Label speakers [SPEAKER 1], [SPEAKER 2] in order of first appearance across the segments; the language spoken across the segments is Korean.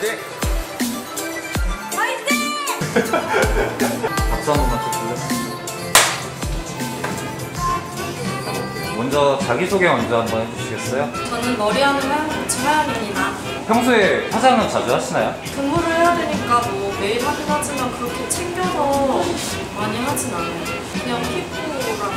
[SPEAKER 1] 화이팅!
[SPEAKER 2] 화이팅!
[SPEAKER 1] 박수 한 번만 쳐줄래? 먼저 자기소개 먼저 한번 해주시겠어요?
[SPEAKER 2] 저는 머리 하는 하얀코치 하얀입니다.
[SPEAKER 1] 평소에 화장은 자주 하시나요?
[SPEAKER 2] 근무를 해야 되니까 뭐 매일 하긴 하지만 그렇게 챙겨서 많이 하진 않아요. 그냥 피부랑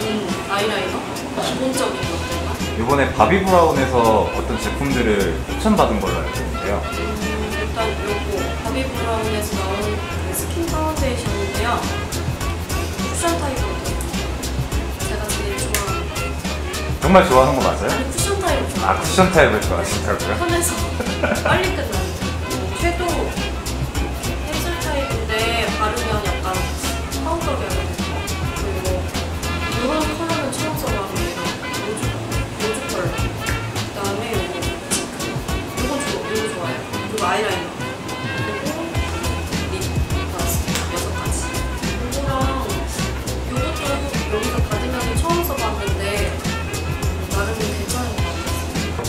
[SPEAKER 2] 눈, 아이라이너? 기본적인 것들만.
[SPEAKER 1] 이번에 바비브라운에서 어떤 제품들을 추천받은 걸로 알고 있는데요.
[SPEAKER 2] 음, 일단 요거 바비 브라운에서 나온 그 스킨 파운데이션인데요. 쿠션 타입이거든요. 제가 제일 좋아하는
[SPEAKER 1] 정말 좋아하는 거 맞아요?
[SPEAKER 2] 아니 쿠션 타입을
[SPEAKER 1] 아
[SPEAKER 2] 좋아해요.
[SPEAKER 1] 쿠션 타입을 좋아하신다고요?
[SPEAKER 2] 편해서 빨리 끝나요. 섀도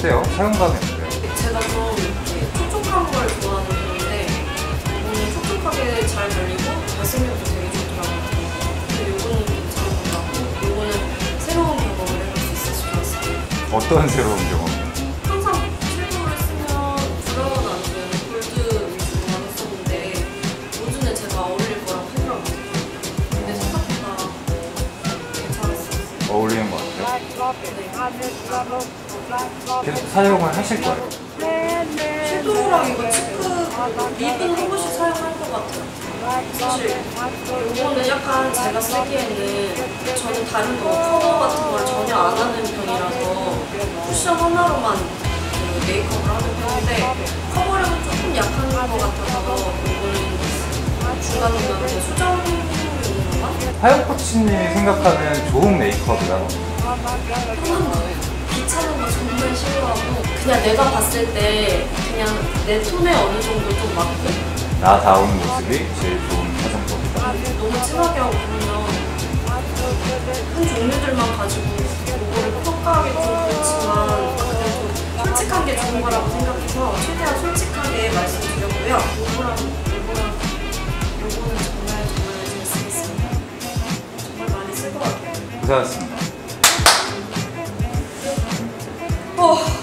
[SPEAKER 1] 어때요? 사용감이 어때요?
[SPEAKER 2] 제가 좀 이렇게 촉촉한 걸 좋아하는 편인데 오늘 촉촉하게 잘 발리고 발색력도 되게 좋더라고요. 근데 요거는 괜찮은 것 같고 요거는 새로운 경험을 해볼 수 있어서 좋았어요.
[SPEAKER 1] 어떤 새로운 경험 계속 사용을 하실 거예요?
[SPEAKER 2] 섀도우랑 이거 cheek lip은 한 번씩 사용할 것 같아요. 사실 이거는 약간 제가 쓰기에는 저는 다른 거 커버 같은 걸 전혀 안 하는 편이라서 쿠션 하나로만 그 메이크업을 하는 편인데 커버력은 조금 약한 것 같아서 이거는 중간중간 수정용으로만
[SPEAKER 1] 화연코치님이 생각하는 좋은
[SPEAKER 2] 거예요. 귀찮은 거 정말 싫어하고 그냥 내가 봤을 때 그냥 내 톤에 어느 정도 좀 맞고
[SPEAKER 1] 나다운 모습이 제일 좋은 화장법이다.
[SPEAKER 2] 너무 진하게 하고 그러면 큰 종류들만 가지고 그거를 평가하기 좀 그렇지만 그래도 솔직한 게 좋은 거라고 생각해서 최대한 솔직하게 말씀드렸고요. 감사합니다.
[SPEAKER 1] 어.